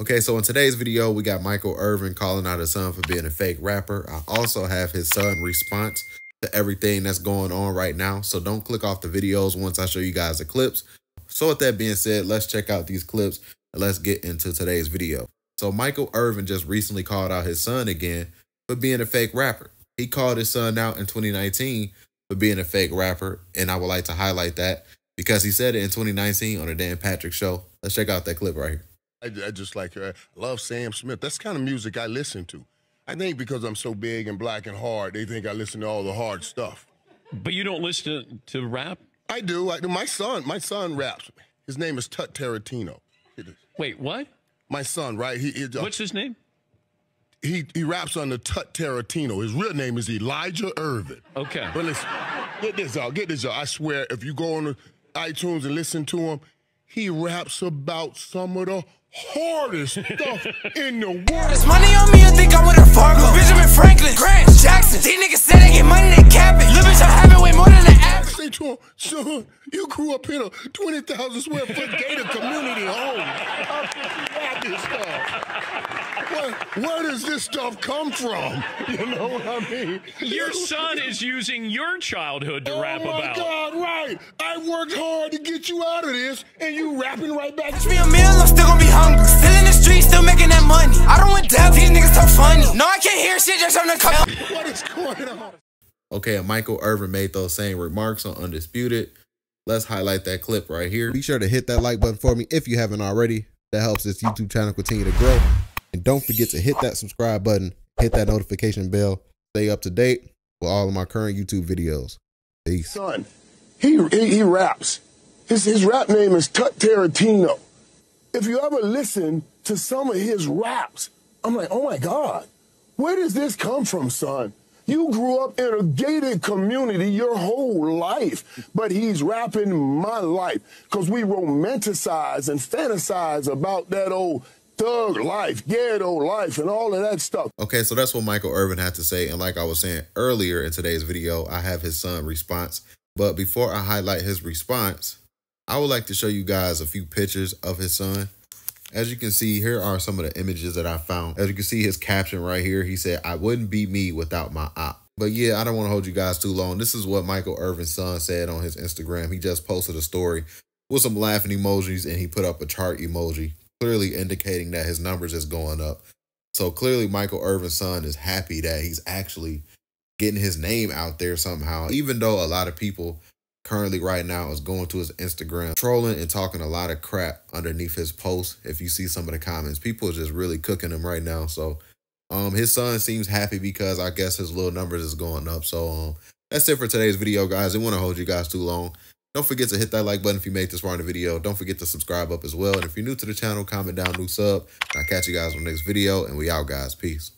Okay, so in today's video, we got Michael Irvin calling out his son for being a fake rapper. I also have his son response to everything that's going on right now. So don't click off the videos once I show you guys the clips. So with that being said, let's check out these clips and let's get into today's video. So Michael Irvin just recently called out his son again for being a fake rapper. He called his son out in 2019 for being a fake rapper, and I would like to highlight that because he said it in 2019 on the Dan Patrick Show. Let's check out that clip right here. I, I just like uh, love Sam Smith. That's kind of music I listen to. I think because I'm so big and black and hard, they think I listen to all the hard stuff. But you don't listen to, to rap? I do. I do. My son, my son raps. His name is Tut Tarantino. Wait, what? My son, right? He, he uh, What's his name? he he raps under Tut Tarantino. His real name is Elijah Irvin. Okay. But listen, get this out. Get this out. I swear, if you go on iTunes and listen to him, he raps about some of the hardest stuff in the world. There's money on me, I think I went to Fargo. Benjamin Franklin, Grant Jackson. These niggas say they get money, they cap it. Living so having way more than the average. say to him, son, you grew up in a 20,000 square foot gated community home. How can you rap this stuff? Where, where does this stuff come from? You know what I mean? Your son is using your childhood to Oh rap my about. God, right. I worked hard to get you out of this, and you rapping right back Catch me a meal, I'm still gonna be hungry. Still in the streets, still making that money. I don't want death, these niggas so funny. No, I can't hear shit just on the cup. What is going on? Okay, Michael Irvin made those same remarks on Undisputed. Let's highlight that clip right here. Be sure to hit that like button for me if you haven't already. That helps this YouTube channel continue to grow. And don't forget to hit that subscribe button, hit that notification bell, stay up to date with all of my current YouTube videos. Peace. Son, he, he, he raps. His, his rap name is Tut Tarantino. If you ever listen to some of his raps, I'm like, oh my God, where does this come from, son? You grew up in a gated community your whole life, but he's rapping my life because we romanticize and fantasize about that old thug life, ghetto life, and all of that stuff. Okay, so that's what Michael Irvin had to say. And like I was saying earlier in today's video, I have his son response. But before I highlight his response, I would like to show you guys a few pictures of his son. As you can see, here are some of the images that I found. As you can see his caption right here, he said, I wouldn't be me without my op. But yeah, I don't want to hold you guys too long. This is what Michael Irvin's son said on his Instagram. He just posted a story with some laughing emojis and he put up a chart emoji, clearly indicating that his numbers is going up. So clearly Michael Irvin's son is happy that he's actually getting his name out there somehow, even though a lot of people currently right now is going to his Instagram, trolling and talking a lot of crap underneath his post. If you see some of the comments, people are just really cooking him right now. So um his son seems happy because I guess his little numbers is going up. So um that's it for today's video, guys. I didn't want to hold you guys too long. Don't forget to hit that like button if you made this far in the video. Don't forget to subscribe up as well. And if you're new to the channel, comment down new sub. And I'll catch you guys on the next video. And we out, guys. Peace.